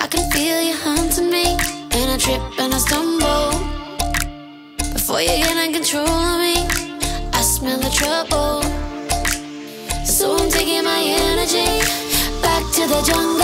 I can feel you hunting me, and I trip and I stumble. Before you get in control of me, I smell the trouble. So I'm taking my energy back to the jungle.